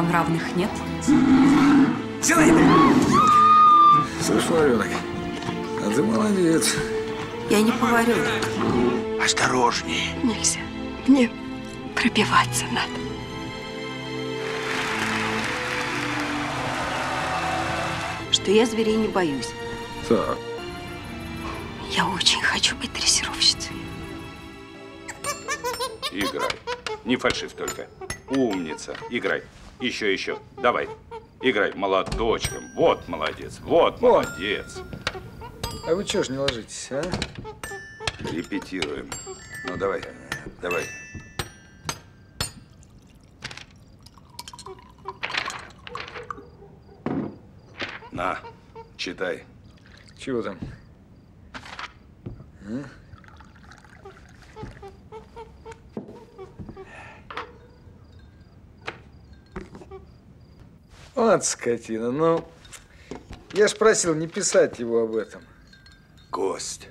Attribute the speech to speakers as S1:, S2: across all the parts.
S1: вам равных нет?
S2: Силай! Слышь, Варенок, а ты молодец.
S1: Я не поварю.
S2: Осторожней.
S1: Нельзя. Мне пробиваться надо. Что я зверей не боюсь.
S2: Так,
S1: Я очень хочу быть дрессировщицей.
S3: Играй. Не фальшив только. Умница. Играй. Еще, еще. Давай. Играй молоточком. Вот молодец. Вот молодец.
S2: а вы чего ж не ложитесь, а?
S3: Репетируем. Ну, давай. Давай. На, читай.
S2: Чего там? А? Вот скотина, ну, я ж просил не писать его об этом.
S4: Кость,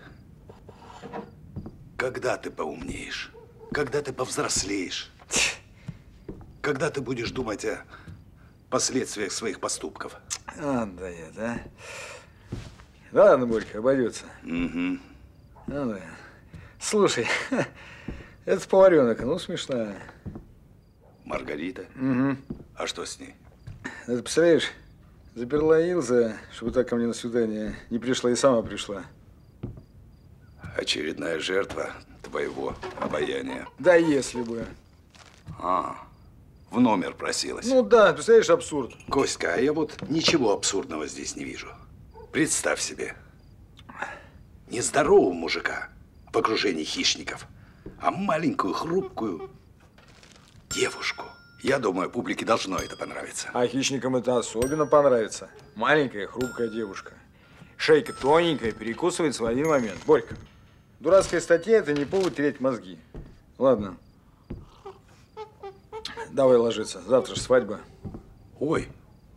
S4: когда ты поумнеешь? Когда ты повзрослеешь? Когда ты будешь думать о последствиях своих поступков?
S2: А, да я, да? Да ладно, Борька, обойдется.
S4: Угу.
S2: Ну да. Слушай, это поваренок, ну смешная.
S4: Маргарита?
S2: Угу.
S4: А что с ней?
S2: Это, представляешь, заперла Илза, чтобы так ко мне на свидание не пришла и сама пришла.
S4: Очередная жертва твоего обаяния.
S2: Да если бы.
S4: А, в номер просилась.
S2: Ну да, представляешь, абсурд.
S4: Коська, а я вот ничего абсурдного здесь не вижу. Представь себе, нездорового мужика в окружении хищников, а маленькую, хрупкую девушку. Я думаю, публике должно это понравиться.
S2: А хищникам это особенно понравится. Маленькая, хрупкая девушка. Шейка тоненькая, перекусывается в один момент. Борька, дурацкая статья – это не повод терять мозги. Ладно. Давай ложиться. Завтра же свадьба.
S4: Ой,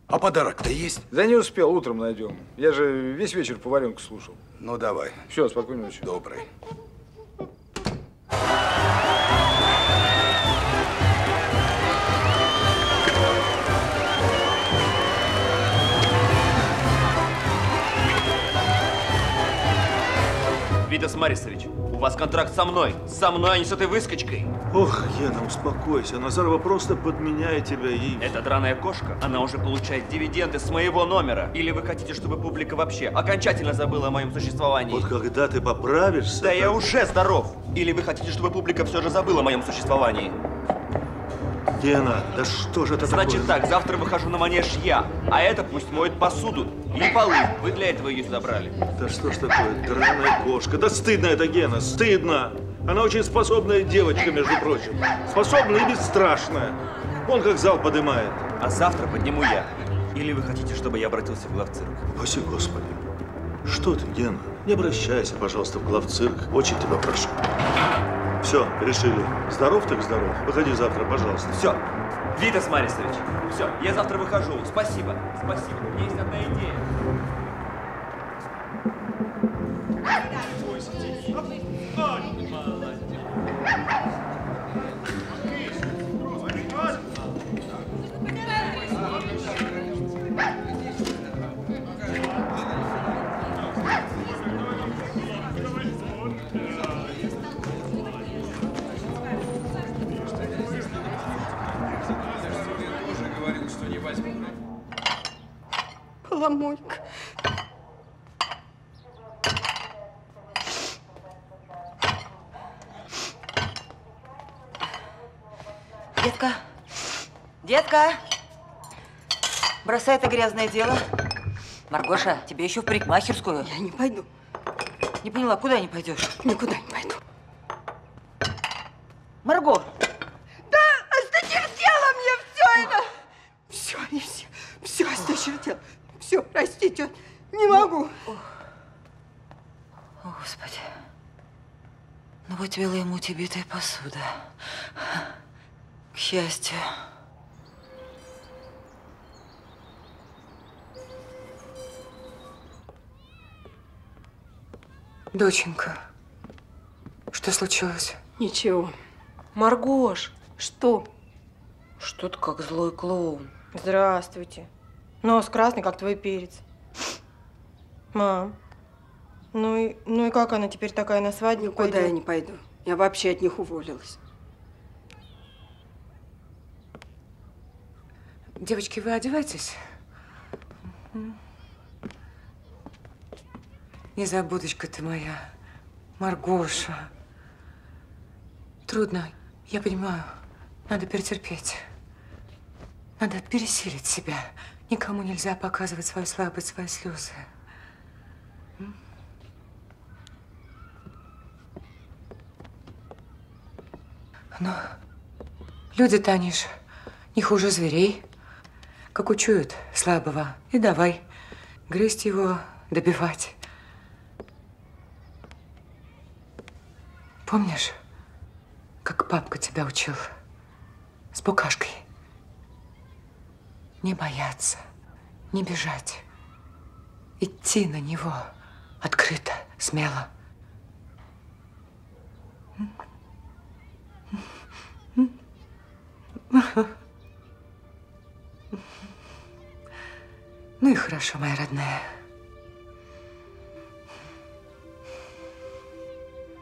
S4: а подарок-то есть?
S2: Да не успел, утром найдем. Я же весь вечер поваренку слушал.
S4: Ну, давай.
S2: Все, спокойной ночи.
S4: Добрый.
S5: Витас Марисович, у вас контракт со мной. Со мной, а не с этой выскочкой.
S6: Ох, Гена, успокойся. Назарова просто подменяет тебя и...
S5: Эта драная кошка, она уже получает дивиденды с моего номера. Или вы хотите, чтобы публика вообще окончательно забыла о моем существовании?
S6: Вот когда ты поправишься...
S5: Да я
S6: так-
S5: уже здоров! Или вы хотите, чтобы публика все же забыла о моем существовании?
S6: Гена, да что же это
S5: Значит
S6: такое?
S5: так, завтра выхожу на манеж я, а это пусть моет посуду и полы. Вы для этого ее сюда брали.
S6: Да что ж такое, драная кошка. Да стыдно это, Гена, стыдно. Она очень способная девочка, между прочим. Способная и бесстрашная. Он как зал подымает.
S5: А завтра подниму я. Или вы хотите, чтобы я обратился в главцирк?
S6: Спаси Господи. Что ты, Гена? Не обращайся, пожалуйста, в главцирк. Очень тебя прошу. Все, решили. Здоров так здоров. Выходи завтра, пожалуйста.
S5: Все. Витас Марисович, все, я завтра выхожу. Спасибо, спасибо. У меня есть одна идея.
S1: Поломойка.
S7: Детка, детка, бросай это грязное дело. Маргоша, тебе еще в парикмахерскую.
S1: Я не пойду.
S7: Не поняла, куда не пойдешь?
S1: Никуда не пойду.
S7: Марго,
S1: Осточертело мне все это! Все, и все, все осточертело. Все, простите, не могу.
S7: О, Господи. Вела ему битая посуда. К счастью.
S8: Доченька, что случилось?
S1: Ничего.
S8: Маргош,
S1: Что?
S7: Что ты как злой клоун?
S8: Здравствуйте. Нос красный, как твой перец. Мам, ну и, ну и как она теперь такая на свадьбу
S1: Никуда
S8: пойдет?
S1: я не пойду. Я вообще от них уволилась.
S9: Девочки, вы одевайтесь. Незабудочка ты моя, Маргоша. Трудно, я понимаю. Надо перетерпеть. Надо пересилить себя. Никому нельзя показывать свою слабость, свои слезы. Но люди-то они ж не хуже зверей. Как учуют слабого. И давай грызть его, добивать. Помнишь, как папка тебя учил? С букашкой. Не бояться, не бежать. Идти на него открыто, смело. Ну и хорошо, моя родная.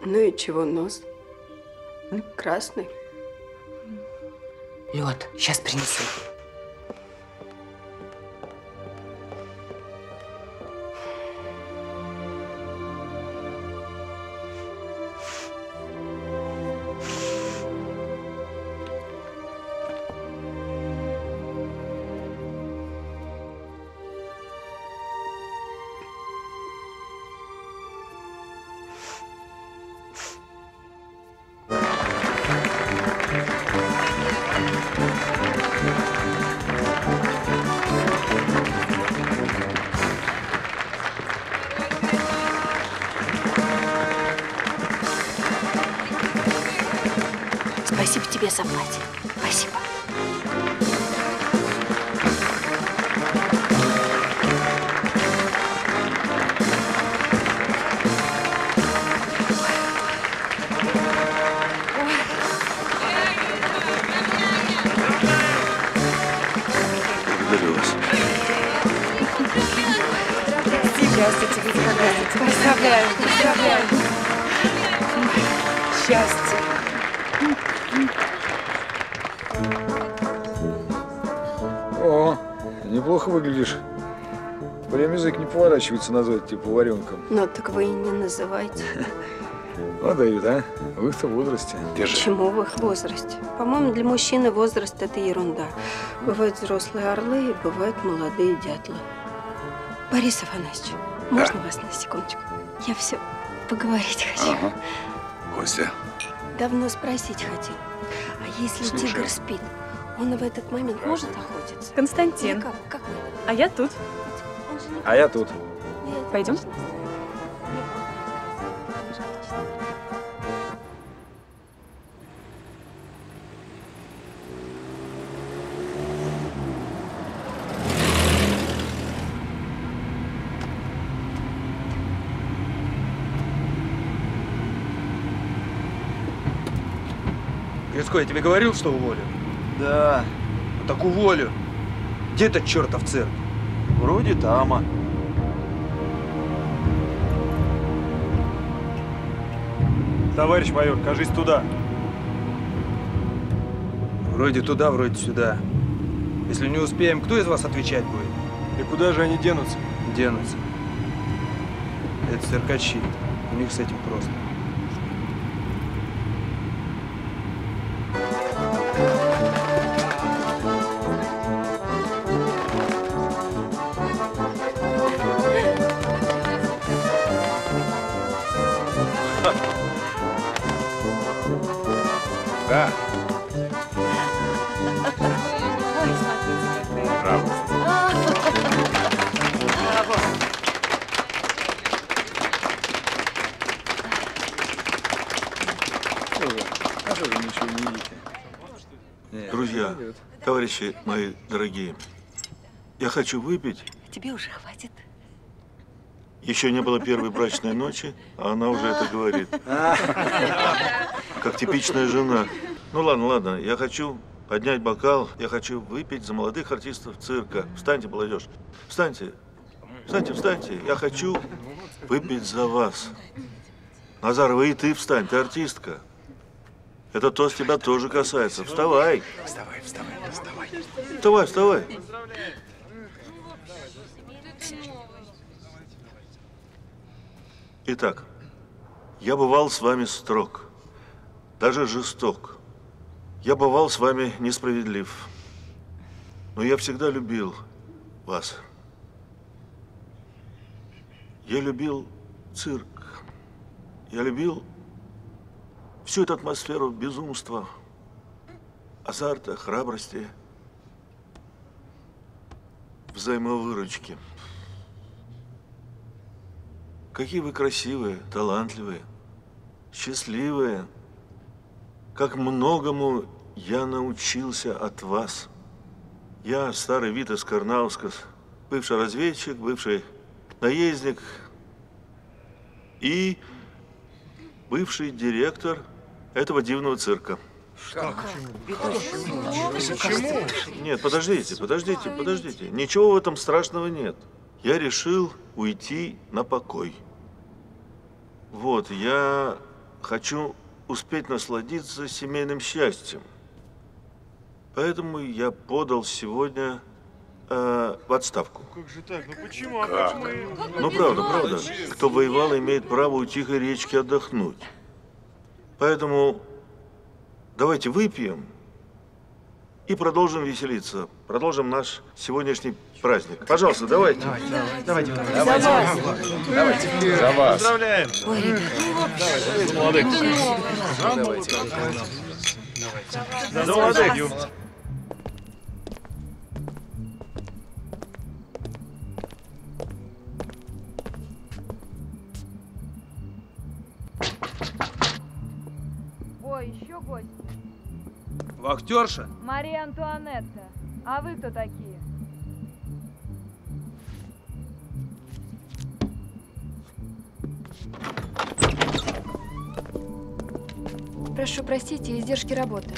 S1: Ну и чего нос? Красный.
S9: Лед, сейчас принесу.
S10: Спасибо тебе за платье.
S8: Поздравляю, поздравляю. Счастье.
S2: О, неплохо выглядишь. Прям язык не поворачивается назвать тебя поваренком.
S1: Ну так вы и не называйте.
S2: Ну, дают, а? В их-то возрасте.
S1: Почему в их возрасте? По-моему, для мужчины возраст – это ерунда. Бывают взрослые орлы и бывают молодые дятлы. Борис Афанасьевич, можно вас на секундочку? Я все поговорить хочу.
S4: Ага. Костя,
S1: Давно спросить хотел. А если
S4: Слушаю.
S1: тигр спит, он в этот момент может охотиться?
S11: Константин,
S1: Или как? Как вы это?
S11: а я тут.
S2: А я тут.
S11: Пойдем?
S12: Грицко, я тебе говорил, что уволю?
S13: Да,
S12: Ну так уволю. Где этот чертов цирк?
S13: вроде тама.
S12: Товарищ майор, кажись туда. Вроде туда, вроде сюда. Если не успеем, кто из вас отвечать будет? И куда же они денутся? Денутся. Это циркачи. У них с этим просто.
S6: Товарищи мои дорогие, я хочу выпить.
S7: Тебе уже хватит.
S6: Еще не было первой брачной ночи, а она уже это говорит. Как типичная жена. Ну ладно, ладно, я хочу поднять бокал. Я хочу выпить за молодых артистов цирка. Встаньте, молодежь. Встаньте. Встаньте, встаньте. Я хочу выпить за вас. Назарова, и ты встань, ты артистка. Это тост тебя тоже касается. Вставай.
S4: Вставай, вставай, вставай.
S6: Вставай, вставай. Итак, я бывал с вами строг, даже жесток. Я бывал с вами несправедлив. Но я всегда любил вас. Я любил цирк. Я любил всю эту атмосферу безумства, азарта, храбрости, взаимовыручки. Какие вы красивые, талантливые, счастливые. Как многому я научился от вас. Я старый Витас Карнаускас, бывший разведчик, бывший наездник и бывший директор этого дивного цирка.
S9: Что?
S6: Нет, подождите, подождите, подождите. Ничего в этом страшного нет. Я решил уйти на покой. Вот, я хочу успеть насладиться семейным счастьем. Поэтому я подал сегодня э, в отставку.
S14: Как же так? Ну почему? А
S6: Как?
S14: как мы...
S6: Ну, правда, правда. Кто воевал, имеет право у тихой речки отдохнуть. Поэтому давайте выпьем и продолжим веселиться. Продолжим наш сегодняшний праздник. Пожалуйста, давайте.
S14: Давайте.
S6: За вас.
S14: Давайте.
S6: За вас.
S14: Поздравляем.
S6: Ой, ребята.
S14: За молодых. За молодых.
S12: Вахтерша?
S15: Мария Антуанетта. А вы кто такие?
S16: Прошу простите, издержки работы.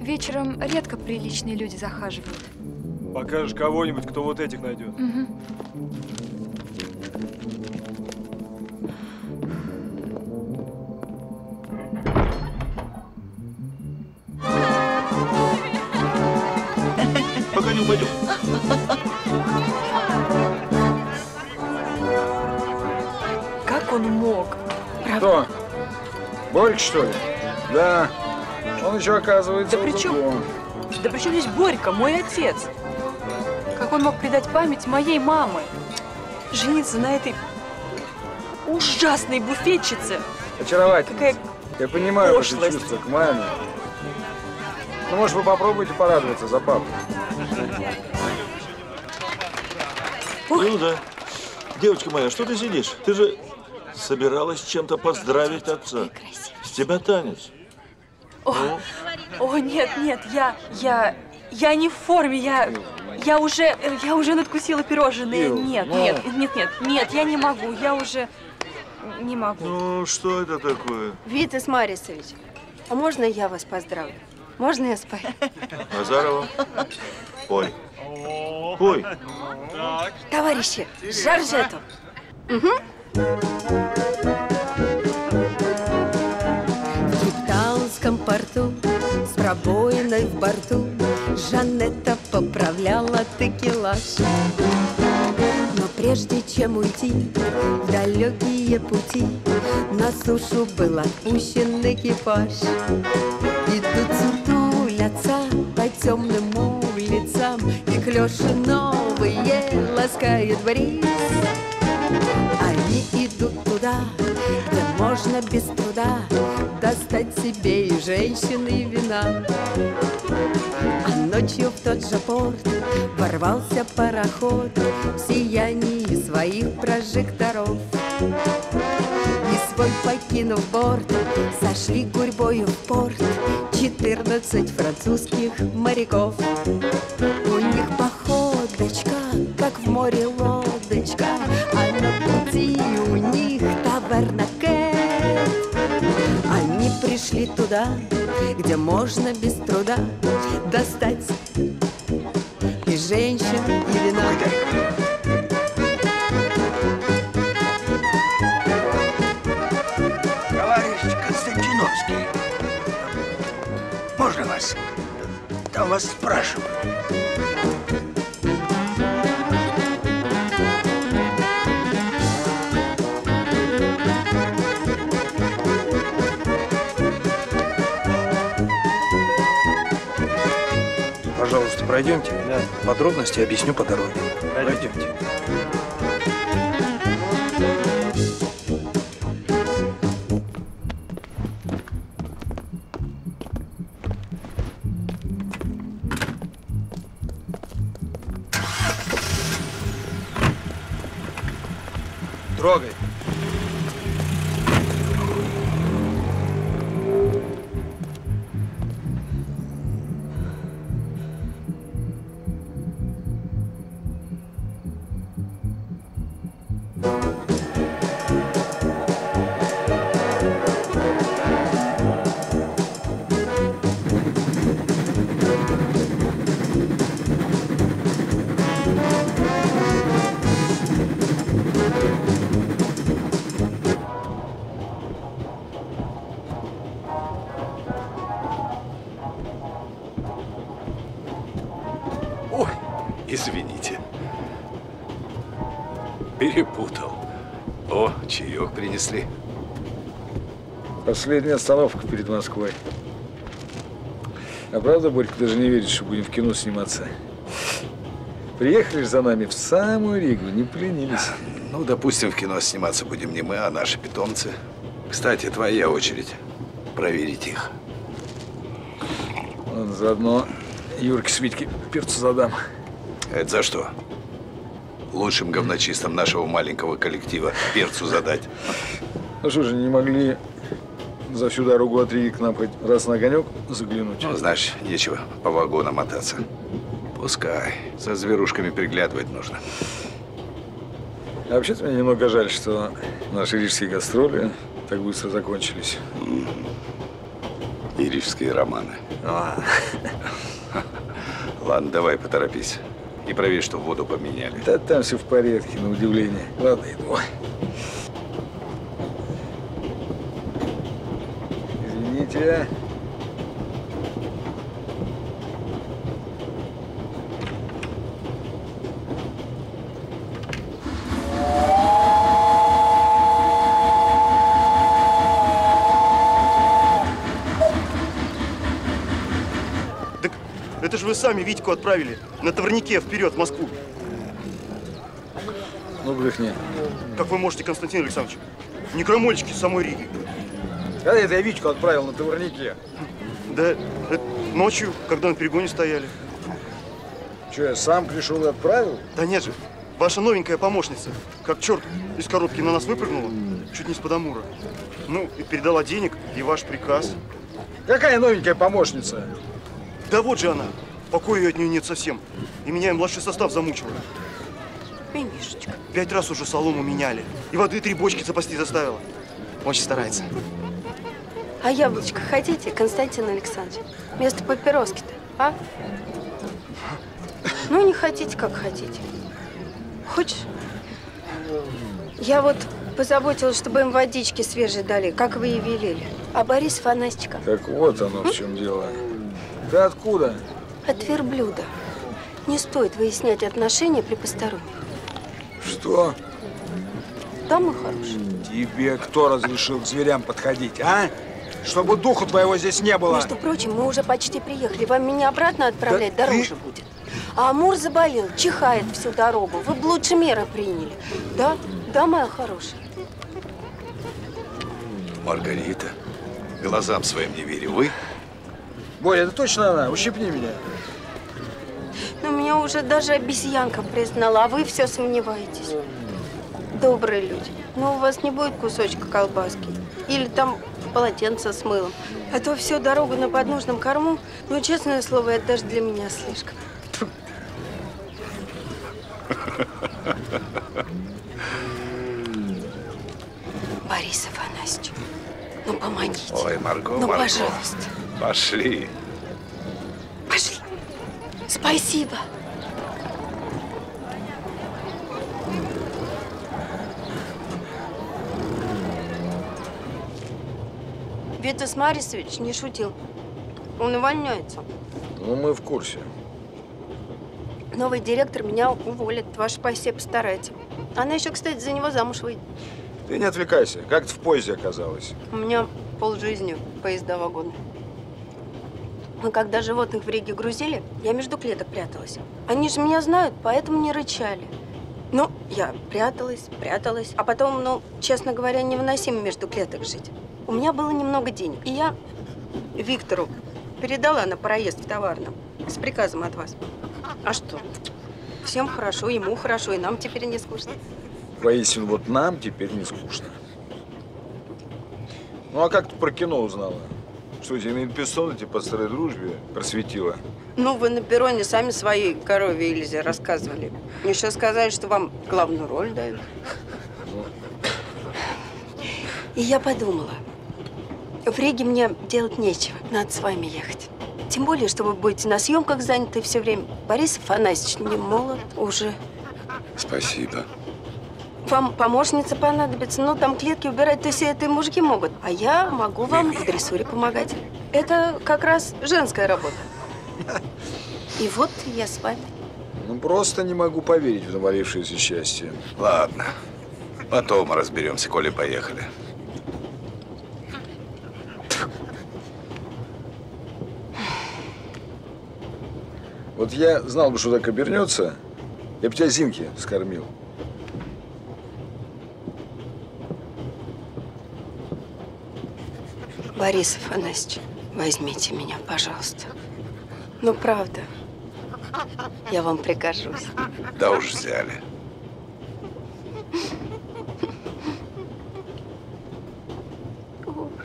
S16: Вечером редко приличные люди захаживают.
S12: Покажешь кого-нибудь, кто вот этих найдет.
S16: Мгм.
S2: Борька, что ли? Да. Он еще оказывается
S9: Да при чем?
S2: другом.
S9: Да при чем здесь Борька, мой отец? Как он мог предать память моей мамы? Жениться на этой ужасной буфетчице.
S2: Очаровательно.
S9: Какая
S2: Я понимаю ваши
S9: пошлость.
S2: чувства к маме. Ну, может, вы попробуйте порадоваться за папу.
S6: Ну да. Девочка моя, что ты сидишь? Ты же собиралась чем-то поздравить отца. С тебя танец.
S9: О, о, нет, нет, я, я, я не в форме, я, я уже, я уже надкусила пирожные.
S2: Ил,
S9: Нет,
S2: ну.
S9: нет, нет, нет, нет, я не могу, я уже не могу.
S6: Ну, что это такое?
S1: Витас Марисович, а можно я вас поздравлю? Можно я спою?
S6: Назарова? Пой. Пой.
S1: Товарищи, Жоржету.
S17: В Кейптаунском порту с пробоиной в борту Жанетта поправляла текелаж. Но прежде чем уйти в далекие пути На сушу был отпущен экипаж. Идут сутулятся по темным улицам И клёши новые ласкает бриз идут туда, где можно без труда Достать себе и женщин, и вина. А ночью в тот же порт ворвался пароход В сиянии своих прожекторов. И свой покинув борт, сошли гурьбою в порт Четырнадцать французских моряков. У них походочка, как в море лодочка пришли туда, где можно без труда достать и женщин, и вина.
S18: Товарищ Константиновский, можно вас? Там вас спрашивают.
S12: Пройдемте. Я подробности объясню по дороге. Пройдемте. Трогай.
S4: Извините. Перепутал. О, чаек принесли.
S2: Последняя остановка перед Москвой. А правда, Борька, даже не верит, что будем в кино сниматься? Приехали же за нами в самую Ригу, не пленились.
S4: Ну, допустим, в кино сниматься будем не мы, а наши питомцы. Кстати, твоя очередь проверить их.
S2: Ладно, заодно Юрке с Витьке перцу задам.
S4: Это за что? Лучшим говночистом нашего маленького коллектива перцу задать.
S2: Ну что же, не могли за всю дорогу от Риги к нам хоть раз на огонек заглянуть?
S4: Ну, знаешь, нечего по вагонам мотаться. Пускай. Со зверушками приглядывать нужно.
S2: А вообще-то мне немного жаль, что наши рижские гастроли так быстро закончились.
S4: И рижские романы.
S2: А.
S4: Ладно, давай поторопись. И проверь, что воду поменяли.
S2: Да там все в порядке, на удивление. Ладно, иду. Извините.
S14: Так сами Витьку отправили на товарнике вперед в Москву.
S2: Ну, брехни.
S14: Как вы можете, Константин Александрович? Не крамольчики самой Риги.
S2: Когда это я Витьку отправил на товарнике?
S14: Да, это ночью, когда на перегоне стояли.
S2: Че, я сам пришел и отправил?
S14: Да нет же, ваша новенькая помощница, как черт из коробки на нас выпрыгнула, чуть не из-под Амура. Ну, и передала денег, и ваш приказ.
S2: Какая новенькая помощница?
S14: Да вот же она. Покоя от нее нет совсем. И меня и младший состав замучивает.
S1: Мишечка.
S14: Пять раз уже солому меняли. И воды три бочки запасти заставила. Очень старается.
S1: А яблочко хотите, Константин Александрович? Вместо папироски-то, а? Ну, не хотите, как хотите. Хочешь? Я вот позаботилась, чтобы им водички свежие дали, как вы и велели. А Борис Фанасчика
S2: Так вот оно в чем дело. Ты откуда?
S1: От верблюда. Не стоит выяснять отношения при посторонних.
S2: Что?
S1: Да, мой хороший.
S2: Тебе кто разрешил к зверям подходить, а? Чтобы духу твоего здесь не было.
S1: Между прочим, мы уже почти приехали. Вам меня обратно отправлять
S2: Да
S1: дороже будет. А Амур заболел, чихает всю дорогу. Вы бы лучше меры приняли. Да? Да, моя хорошая.
S4: Маргарита, глазам своим не верю. Вы?
S2: Боря, это точно она? Ущипни меня.
S1: Но меня уже даже обезьянка признала, а вы все сомневаетесь. Добрые люди. Но у вас не будет кусочка колбаски. Или там полотенце с мылом. А то всю дорогу на подножном корму, ну, честное слово, это даже для меня слишком. Борис Афанасьевич, ну помогите.
S4: Ой, Марго,
S1: Ну,
S4: Марго.
S1: пожалуйста.
S4: Пошли.
S1: Пошли. Спасибо. Витас Марисович не шутил. Он увольняется.
S2: Ну, мы в курсе.
S1: Новый директор меня уволит. Ваше спасибо, постарайте. Она еще, кстати, за него замуж выйдет.
S2: Ты не отвлекайся. Как ты в поезде оказалась?
S1: У меня полжизни поезда вагоны. Мы когда животных в Риге грузили, я между клеток пряталась. Они же меня знают, поэтому не рычали. Ну, я пряталась, пряталась, а потом, ну, честно говоря, невыносимо между клеток жить. У меня было немного денег, и я Виктору передала на проезд в товарном с приказом от вас. А что? Всем хорошо, ему хорошо, и нам теперь не скучно.
S2: Воистину, вот нам теперь не скучно. Ну, а как ты про кино узнала? Что, Мильпесона тебе по старой дружбе просветила?
S1: Ну, вы на перроне сами своей корове Ильзе рассказывали. Еще сказали, что вам главную роль дают. И я подумала, в Риге мне делать нечего, надо с вами ехать. Тем более, что вы будете на съемках заняты все время. Борис Афанасьевич не молод уже.
S4: Спасибо.
S1: Вам помощница понадобится, ну, там клетки убирать, то все это и мужики могут. А я могу вам в дрессуре помогать. Это как раз женская работа. И вот я с вами.
S2: Ну, просто не могу поверить в навалившееся счастье.
S4: Ладно. Потом разберемся, коли поехали.
S2: Вот я знал бы, что так обернется, я бы тебя Зинки скормил.
S1: Борис Афанасьевич, возьмите меня, пожалуйста. Ну, правда. Я вам прикажусь.
S4: Да уж взяли.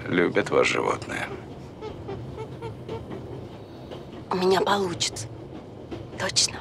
S4: Любят вас животные.
S1: У меня получится. Точно.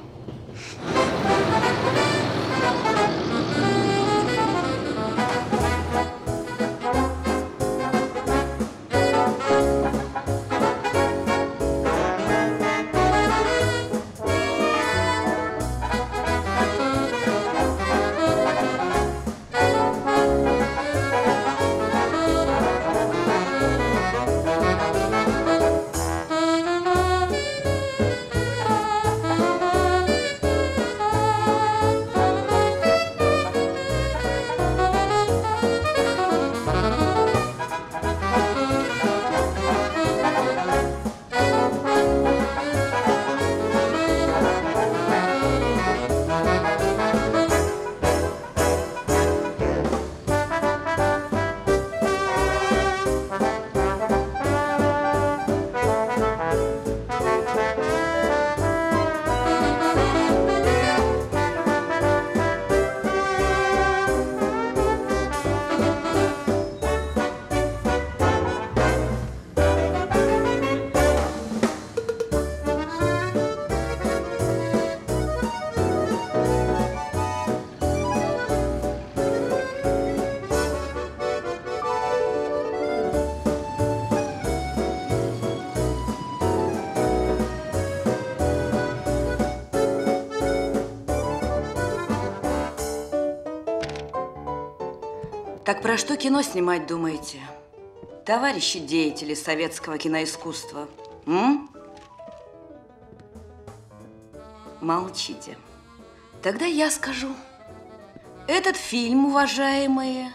S7: Про что кино снимать думаете? Товарищи деятели советского киноискусства. М? Молчите. Тогда я скажу. Этот фильм, уважаемые,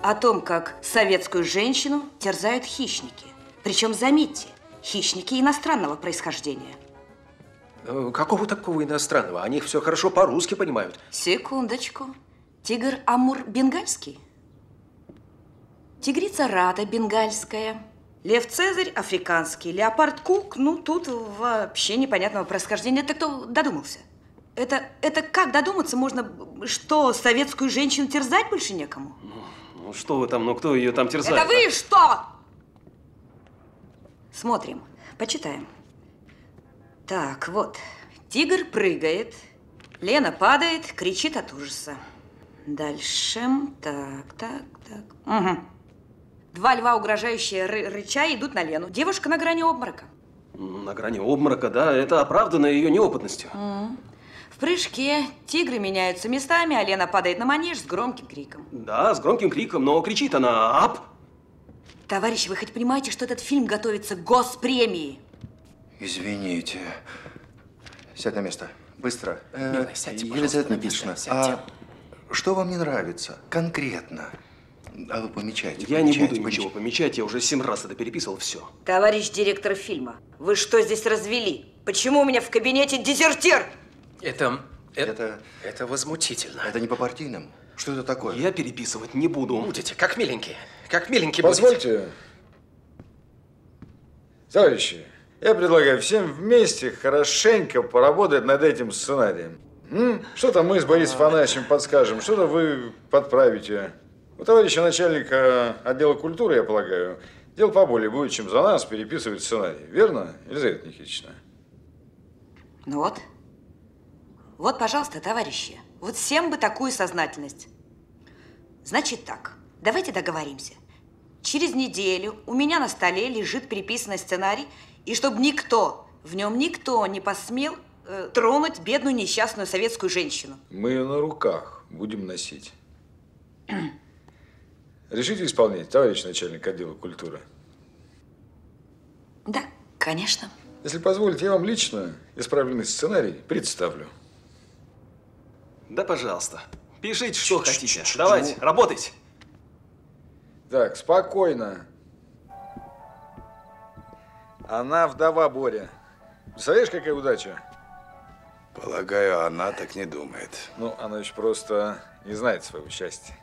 S7: о том, как советскую женщину терзают хищники. Причем, заметьте, хищники иностранного происхождения.
S19: Э, Какого такого иностранного? Они все хорошо по-русски понимают.
S7: Секундочку. Тигр Амур бенгальский? Тигрица Рада бенгальская. Лев Цезарь африканский. Леопард Кук, ну, тут вообще непонятного происхождения. Это кто додумался? Это, это как додуматься можно, что советскую женщину терзать больше некому?
S19: Ну что вы там, ну кто ее там терзает?
S7: Это вы что? Смотрим, почитаем. Так, вот. Тигр прыгает, Лена падает, кричит от ужаса. Дальше. Так, так, так. Угу. Два льва, угрожающие ры рыча, идут на Лену. Девушка на грани обморока.
S19: На грани обморока, да, это оправдано ее неопытностью.
S7: М. В прыжке тигры меняются местами, а Лена падает на манеж с громким криком.
S19: Да, с громким криком, но кричит она «Ап!»
S7: Товарищи, вы хоть понимаете, что этот фильм готовится к госпремии?
S20: Извините. Сядь на место. Быстро. Э,
S19: Милый, сядьте,
S20: Елизавета
S19: пожалуйста, на
S20: Никитична, а что вам не нравится? Конкретно. А вы помечайте.
S19: Я не
S20: помечайте,
S19: буду ничего помечать, я уже семь раз это переписывал, все.
S7: Товарищ директор фильма, вы что здесь развели? Почему у меня в кабинете дезертир?
S19: Это,
S20: это,
S19: это возмутительно.
S20: Это не по партийным. Что это такое?
S19: Я переписывать не буду.
S20: Будете,
S19: как миленькие. Как миленькие
S2: Позвольте, товарищи, я предлагаю всем вместе хорошенько поработать над этим сценарием. Что-то мы с Борисом Афанасьевичем подскажем, что-то вы подправите. У товарища начальника отдела культуры, я полагаю, дело поболее будет, чем за нас переписывать сценарий. Верно, Елизавета Никитична?
S7: Ну вот. Вот, пожалуйста, товарищи. Вот всем бы такую сознательность. Значит так, давайте договоримся. Через неделю у меня на столе лежит переписанный сценарий, и чтобы никто, в нем никто не посмел э, тронуть бедную несчастную советскую женщину.
S2: Мы ее на руках будем носить. Решите исполнять, товарищ начальник отдела культуры?
S7: Да, конечно.
S2: Если позволите, я вам лично исправленный сценарий представлю.
S19: Да, пожалуйста. Пишите, что хотите. Давайте, работайте.
S2: Так, спокойно. Она вдова Боря. Представляешь, какая удача?
S4: Полагаю, она так не думает.
S2: Ну, она еще просто не знает своего счастья.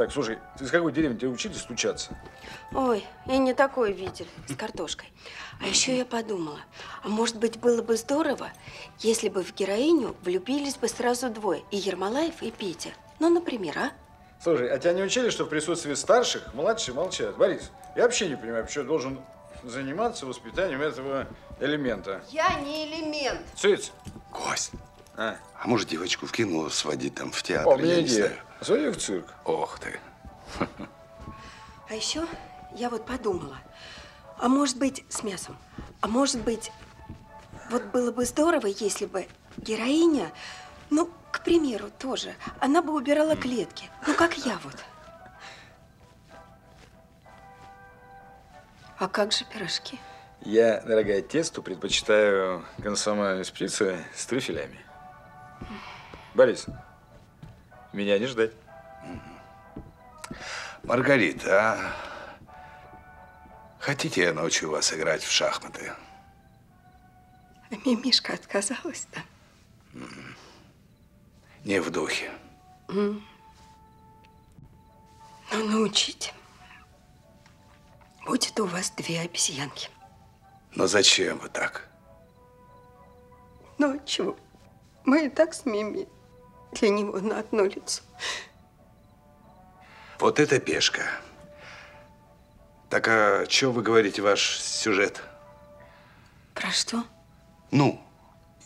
S2: Так, слушай, ты из какой деревни? Тебя учили стучаться?
S1: Ой, и не такой видели, с картошкой. А еще я подумала, а может быть было бы здорово, если бы в героиню влюбились бы сразу двое, и Ермолаев, и Петя. Ну, например, а?
S2: Слушай, а тебя не учили, что в присутствии старших младшие молчат? Борис, я вообще не понимаю, почему я должен заниматься воспитанием этого элемента.
S1: Я не элемент.
S2: Цыц.
S4: Кость,
S2: А,
S4: а может девочку в кино сводить там в театр?
S2: О,
S4: я не знаю.
S2: Своди в цирк.
S4: Ох ты.
S1: А еще я вот подумала, а может быть с мясом, а может быть, вот было бы здорово, если бы героиня, ну, к примеру, тоже, она бы убирала клетки, ну, как я вот. А как же пирожки?
S2: Я, дорогая, тесту предпочитаю консоме шприцы с трюфелями. Борис, меня не ждать.
S4: Маргарита, а хотите я научу вас играть в шахматы?
S1: А Мимишка отказалась, да?
S4: Не в духе.
S1: М. Ну, научите. Будет у вас две обезьянки.
S4: Но зачем вы так?
S1: Ну, чего? Мы и так с Мими для него на одно лицо.
S4: Вот это пешка. Так, а что вы говорите, ваш сюжет?
S1: Про что?
S4: Ну,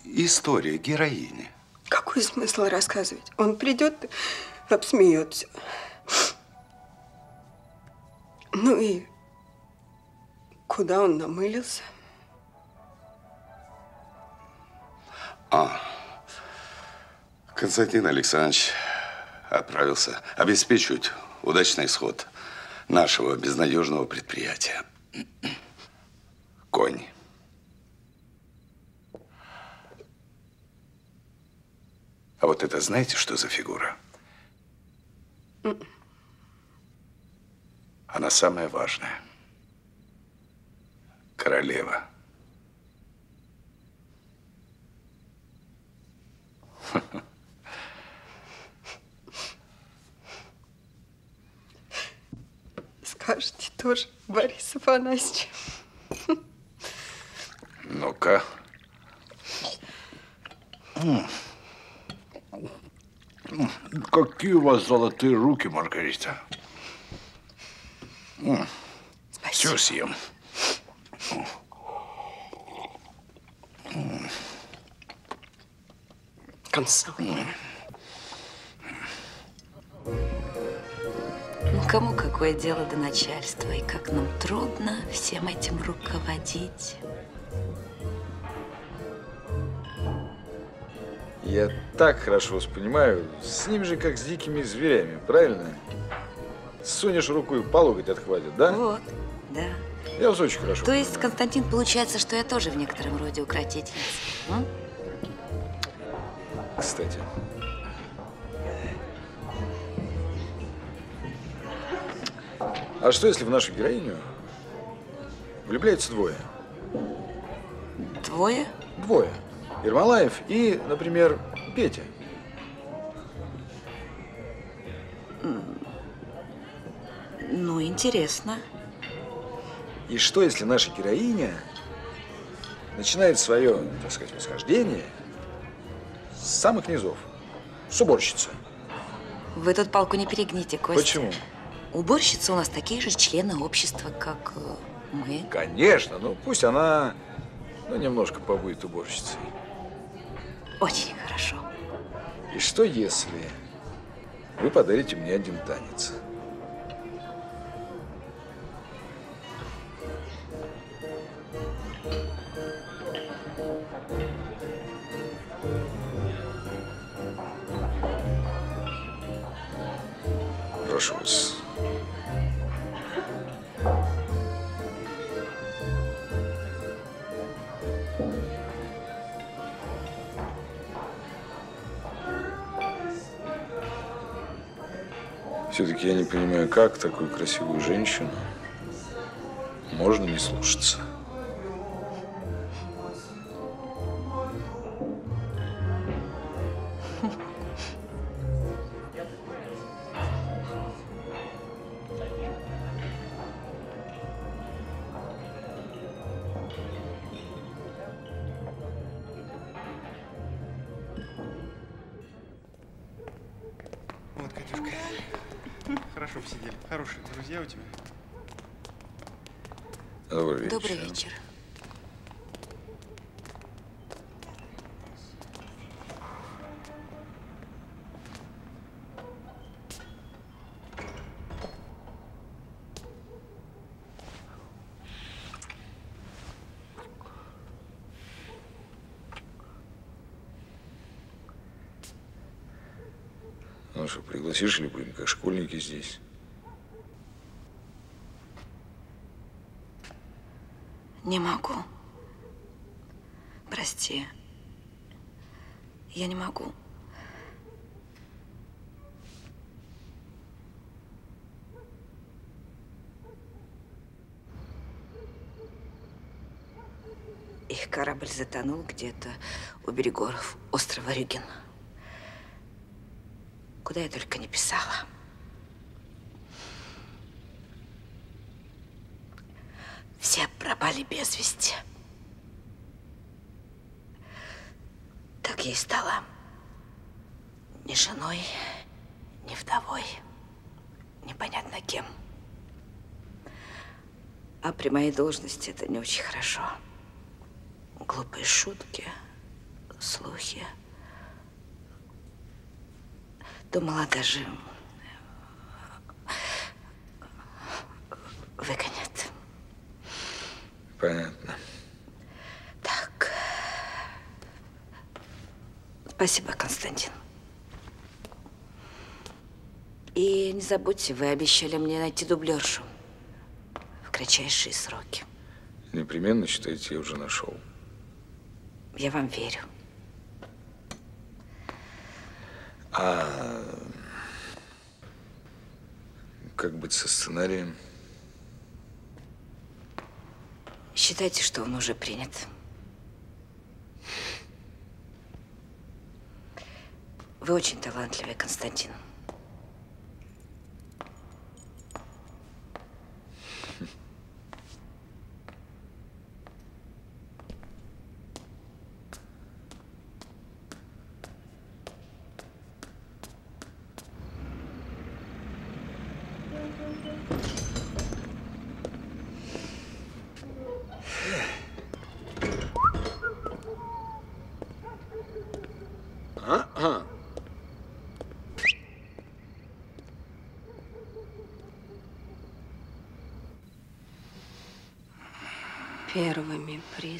S4: история героини.
S1: Какой смысл рассказывать? Он придет, обсмеет все. Ну и куда он намылился?
S4: А, Константин Александрович отправился обеспечивать удачный исход нашего безнадежного предприятия. Конь. А вот это знаете, что за фигура? Она самая важная. Королева.
S1: Тоже, Борис Афанасьевич.
S4: Ну-ка. Какие у вас золотые руки, Маргарита. Все съем.
S1: Консол.
S7: Кому какое дело до начальства, и как нам трудно всем этим руководить.
S2: Я так хорошо вас понимаю. С ними же как с дикими зверями, правильно? Сунешь руку и по локоть отхватит, да?
S7: Вот, да.
S2: Я вас очень хорошо
S7: То есть, Константин, получается, что я тоже в некотором роде укротительница?
S2: Кстати. А что, если в нашу героиню влюбляются двое?
S7: Двое?
S2: Двое. Ермолаев и, например, Петя.
S7: Ну, интересно.
S2: И что, если наша героиня начинает свое, так сказать, восхождение с самых низов? С уборщицы.
S7: Вы тут палку не перегните, Костя.
S2: Почему?
S7: Уборщицы у нас такие же члены общества, как э, мы.
S2: Конечно, ну пусть она ну, немножко побудет уборщицей.
S7: Очень хорошо.
S2: И что если вы подарите мне один танец? Понимаю, как такую красивую женщину можно не слушаться. Добрый вечер.
S7: Добрый вечер.
S2: Ну что, пригласишь как школьники здесь?
S7: Не могу. Прости. Я не могу. Их корабль затонул где-то у берегов острова Рюген. Куда я только не писала. Все пропали без вести. Так я и стала ни женой, ни вдовой, непонятно кем. А при моей должности это не очень хорошо. Глупые шутки, слухи. Думала даже выгонят.
S2: Понятно.
S7: Так. Спасибо, Константин. И не забудьте, вы обещали мне найти дублершу в кратчайшие сроки.
S2: Непременно, считаете, я уже нашел.
S7: Я вам верю.
S2: А как быть со сценарием?
S7: Считайте, что он уже принят. Вы очень талантливый, Константин.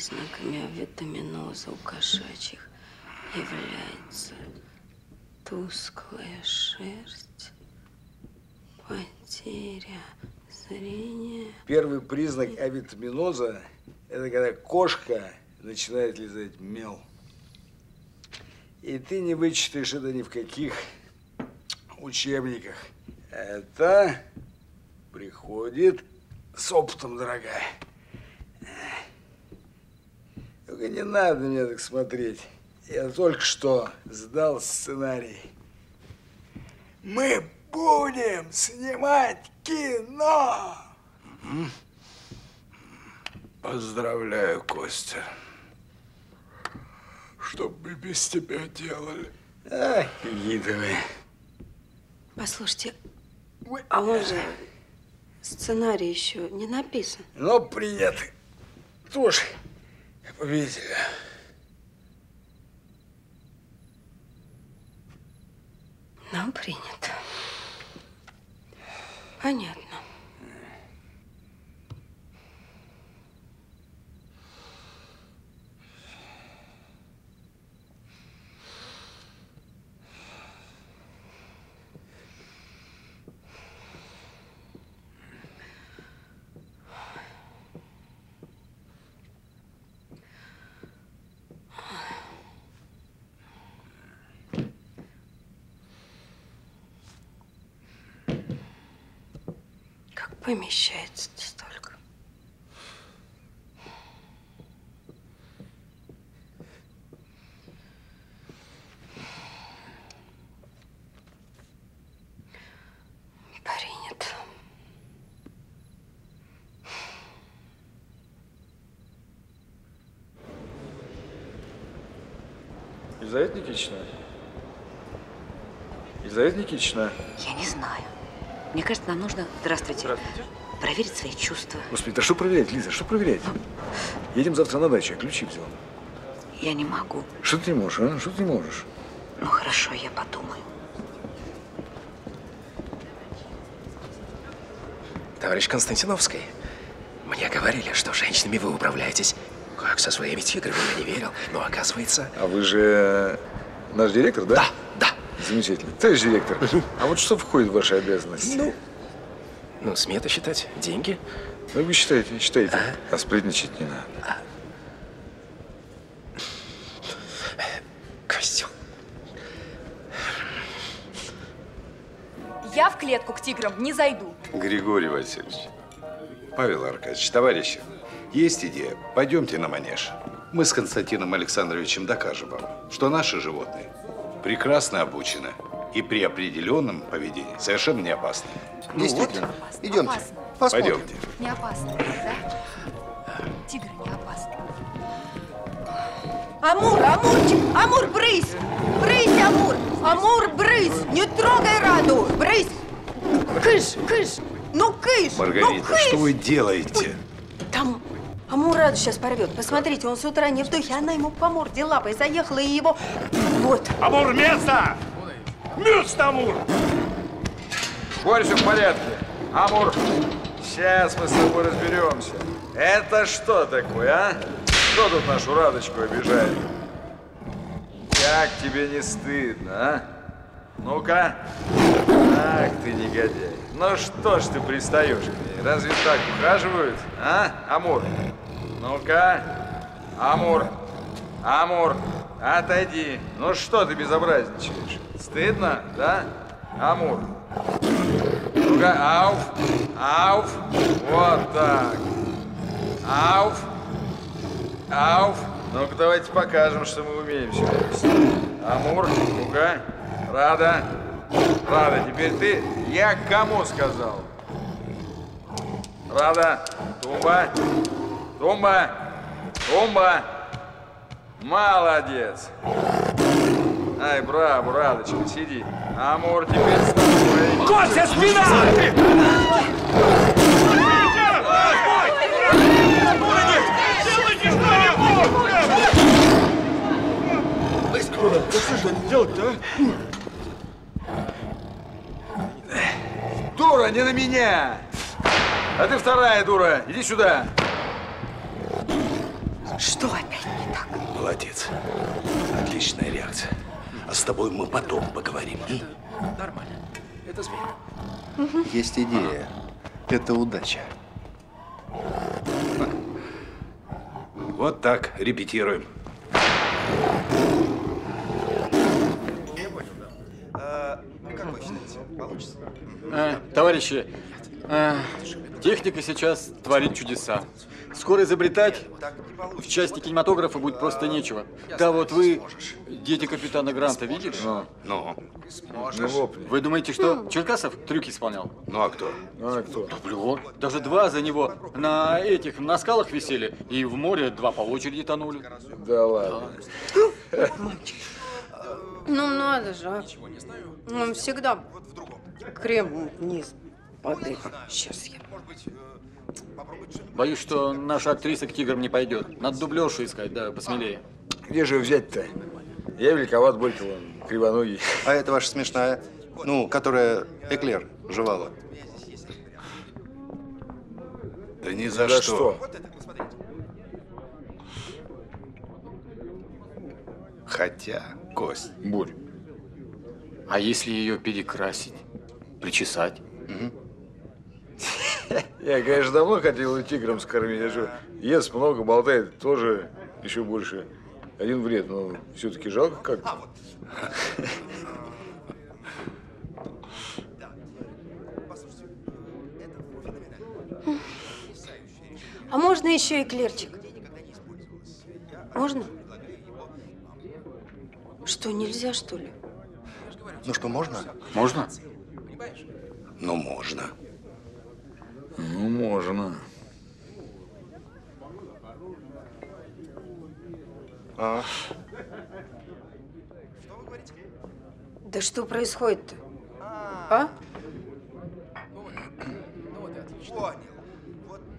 S1: Признаками авитаминоза у кошачьих является тусклая шерсть, потеря зрения.
S2: Первый признак авитаминоза – это когда кошка начинает лизать мел. И ты не вычитаешь это ни в каких учебниках. Это приходит с опытом, дорогая. Только не надо на меня так смотреть. Я только что сдал сценарий. Мы будем снимать кино!
S4: Поздравляю, Костя. Что бы мы без тебя делали?
S2: Ай, Гидовы.
S1: Послушайте, а он же сценарий еще не написан.
S2: Но принят. Тоже победителя.
S1: Ну, принято. Понятно. Как помещается-то столько? Принято.
S2: Елизавета Никитична? Елизавета Никитична?
S7: Я не знаю. Мне кажется, нам нужно... Здравствуйте. Проверить свои чувства.
S2: Господи, да что проверять, Лиза, что проверять? Едем завтра на дачу, я ключи взял.
S7: Я не могу.
S2: Что ты не можешь, а? Что ты не можешь?
S7: Ну хорошо, я подумаю.
S19: Товарищ Константиновский, мне говорили, что женщинами вы управляетесь как со своими тиграми. Я не верил, но оказывается...
S2: А вы же наш директор? Да, да. Замечательно. Товарищ директор, а вот что входит в ваши обязанности?
S19: Ну, ну смета считать, деньги.
S2: Ну, вы считаете, считаете. А сплетничать не надо.
S19: Костюм.
S15: Я в клетку к тиграм не зайду.
S4: Григорий Васильевич, Павел Аркадьевич, товарищи, есть идея. Пойдемте на манеж. Мы с Константином Александровичем докажем вам, что наши животные прекрасно обучены и при определенном поведении совершенно не опасны.
S18: Действительно. Идемте. Посмотрим.
S4: Пойдемте.
S16: Не опасно, да? Тигры не опасны.
S8: Амур, Амурчик, Амур, брысь! Брысь, Амур! Амур, брысь! Не трогай Раду! Брысь! Кыш, кыш! Ну, кыш! ну,
S4: Маргарита,
S8: кыш!
S4: что вы делаете?
S1: Там Амураду сейчас порвет. Посмотрите, он с утра не в духе. Она ему по морде лапой заехала и его... Вот.
S3: Амур, место! Место, Амур!
S2: Борь, в порядке. Амур, сейчас мы с тобой разберемся. Это что такое, а? Кто тут нашу Радочку обижает? Как тебе не стыдно, а? Ну-ка. Ах ты негодяй. Ну что ж ты пристаешь к ней? Разве так ухаживают, а, Амур? Ну-ка. Амур. Амур. Отойди. Ну что ты безобразничаешь? Стыдно, да? Амур. Ну-ка, ауф. Ауф. Вот так. Ауф. Ауф. Ну-ка, давайте покажем, что мы умеем вместе. Амур, ну-ка. Рада. Рада, теперь ты. Я кому сказал? Рада. Тумба. Тумба. Тумба. Молодец. Ай, браво, Радочка, сиди. Амур, теперь с тобой.
S3: Костя, спина!
S2: Да что же делать-то, а? Дура, не на меня! А ты вторая дура, иди сюда.
S9: Что опять не так?
S19: Молодец. Отличная реакция. А с тобой мы потом поговорим.
S12: Нормально. Это зверь.
S20: Есть идея. Это удача.
S19: Вот так, репетируем.
S18: Как вы считаете, получится?
S21: А, товарищи, а, техника сейчас творит чудеса. Скоро изобретать в части кинематографа будет просто нечего. Да, вот вы дети капитана Гранта видели?
S19: Ну? Ну,
S21: Вы думаете, что Черкасов трюки исполнял?
S19: Ну а кто?
S2: А кто?
S21: Дублер. Даже два за него на этих, на скалах висели, и в море два по очереди тонули.
S2: Да ладно.
S1: Ну, надо же, а. Он всегда крем вниз падает. Сейчас я.
S21: Боюсь, что наша актриса к тиграм не пойдет. Надо дублершу искать, да, посмелее.
S2: Где же ее взять-то? Я великоват, Борька, вон, кривоногий.
S20: А это ваша смешная, ну, которая эклер жевала.
S19: Да ни за
S2: За
S19: что.
S2: что?
S19: Хотя, Кость.
S2: Бурь.
S21: А если ее перекрасить, причесать?
S2: Я, конечно, давно хотел и тигром скормить. Я же ест много, болтает, тоже еще больше. Один вред, но все-таки жалко как-то.
S1: А можно еще и клерчик? Можно? Что, нельзя, что ли?
S20: Ну что, можно?
S21: Можно?
S19: Ну, можно.
S2: Можно.
S20: А?
S1: Да что происходит-то? А?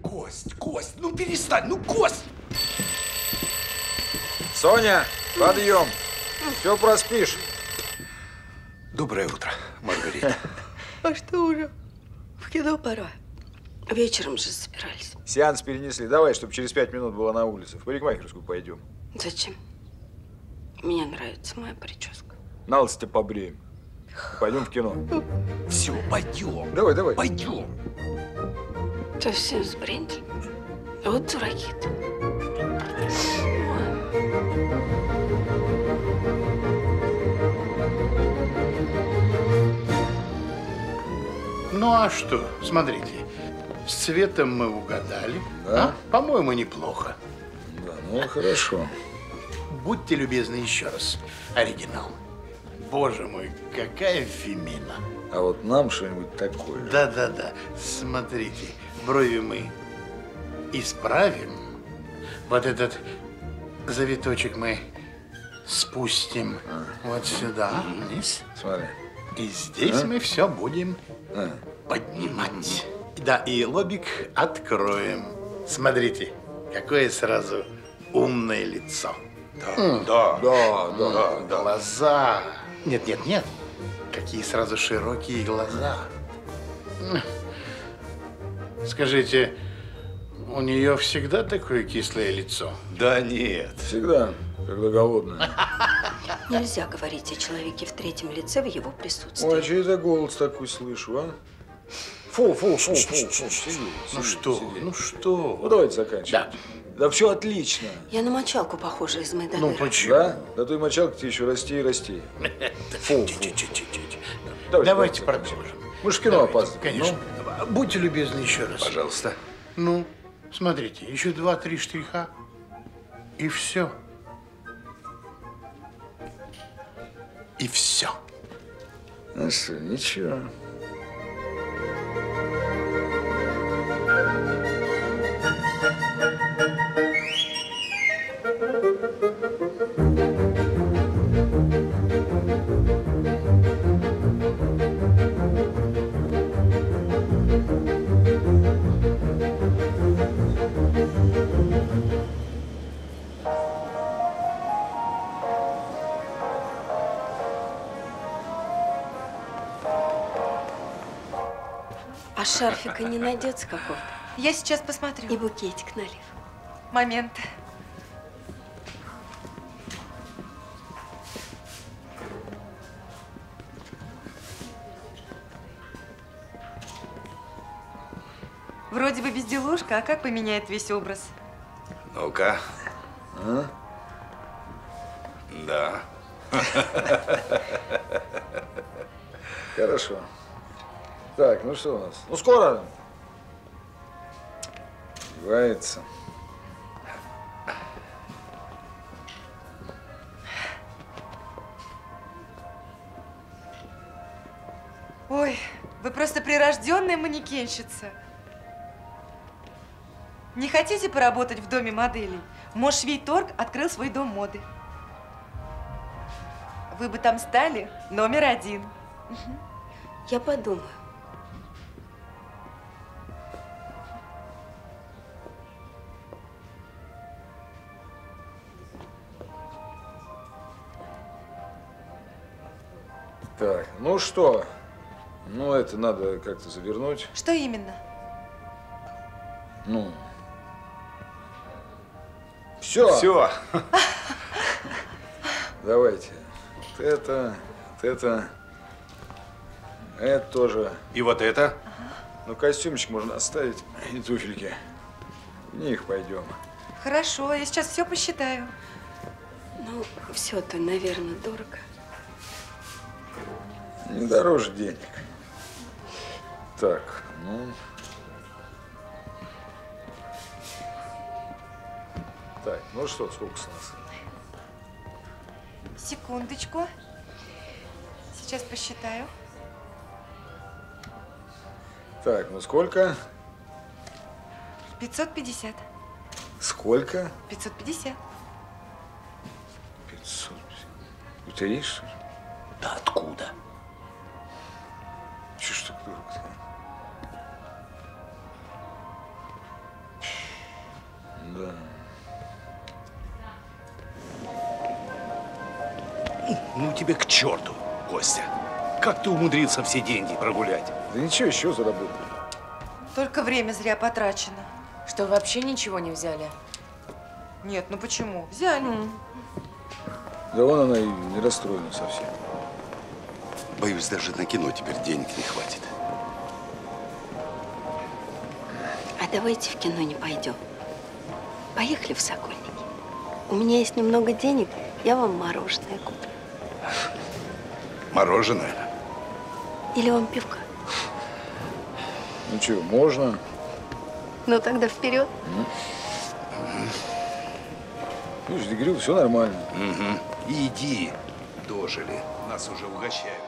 S19: Кость, Кость, ну перестань, ну Кость!
S2: Соня, подъем. Все проспишь.
S19: Доброе утро, Маргарита.
S1: А что уже? В кино пора. Вечером же собирались.
S2: Сеанс перенесли. Давай, чтобы через пять минут было на улице. В парикмахерскую пойдем.
S1: Зачем? Мне нравится моя прическа.
S2: На лысо тебя побреем. Пойдем в кино.
S19: Все, пойдем.
S2: Давай, давай.
S19: Пойдем.
S1: Совсем сбрендили. Вот дураки-то.
S22: Ну а что? Смотрите, с цветом мы угадали. А? По-моему, неплохо.
S2: Да, ну хорошо.
S22: Будьте любезны еще раз. Оригинал. Боже мой, какая фемина.
S2: А вот нам что-нибудь такое.
S22: Да-да-да. Смотрите, брови мы исправим. Вот этот завиточек мы спустим вот сюда, вниз.
S2: Смотри.
S22: И здесь
S2: А?
S22: мы все будем
S2: А.
S22: поднимать. Да, и лобик откроем. Смотрите, какое сразу умное лицо.
S19: Да, да,
S2: да, да,
S22: да. Глаза. Нет, нет, нет. Какие сразу широкие глаза. Скажите, у нее всегда такое кислое лицо?
S19: Да нет.
S2: Всегда, когда голодная.
S1: Нельзя говорить о человеке в третьем лице в его присутствии.
S2: Ой, а что это голос такой слышу, а? Фу, фу, фу, фу, фу. Сиди,
S22: Ну что,
S2: сиди.
S22: ну что?
S2: Ну давайте заканчивать. Да. все отлично.
S1: Я на мочалку похожа из Майдана.
S22: Ну почему?
S2: Да? Да той мочалки тебе еще расти и расти. Фу, фу. Давайте,
S22: Давайте продолжим.
S2: Мы же в кино опаздываем.
S22: Конечно. Будьте любезны еще раз.
S19: Пожалуйста.
S22: Ну, смотрите, еще два-три штриха. И все. И все.
S2: Ну что, ничего.
S1: шарфика не найдется какого-то?
S8: Я сейчас посмотрю.
S1: И букетик налив.
S8: Момент.
S11: Вроде бы безделушка, а как поменяет весь образ?
S4: Ну-ка.
S2: А?
S4: Да.
S2: Хорошо. Так, ну что у нас? Ну, скоро. Одевается.
S11: Ой, вы просто прирожденная манекенщица. Не хотите поработать в доме моделей? Мошвейторг открыл свой дом моды. Вы бы там стали номер один.
S1: Я подумаю.
S2: Ну что? Ну, это надо как-то завернуть.
S11: Что именно?
S2: Ну. Все.
S4: Все.
S2: Давайте. Вот это, вот это. Это тоже.
S4: И вот это?
S2: Ну, костюмчик можно оставить и туфельки. В них пойдем.
S11: Хорошо, я сейчас все посчитаю.
S1: Ну, все-то, наверное, дорого.
S2: Не дороже денег. Так, ну. Так, ну что, сколько с нас?
S11: Секундочку. Сейчас посчитаю.
S2: Так, ну сколько?
S11: 550.
S2: Сколько?
S11: 550.
S2: 500. У тебя есть, что ли?
S19: Да откуда?
S2: Дорого-то? Да.
S4: Ну тебе к черту, Костя. Как ты умудрился все деньги прогулять?
S2: Да ничего, еще заработал.
S11: Только время зря потрачено.
S23: Что, вообще ничего не взяли?
S11: Нет, ну почему? Взяли.
S2: Да вон она и не расстроена совсем.
S4: Боюсь, даже на кино теперь денег не хватит.
S1: Давайте в кино не пойдем. Поехали в Сокольники. У меня есть немного денег, я вам мороженое куплю.
S4: Мороженое?
S1: Или вам пивка.
S2: Ну что, можно?
S1: Ну тогда вперед.
S2: Ну, я же говорю, все нормально.
S4: Угу. Иди, дожили. Нас уже угощают.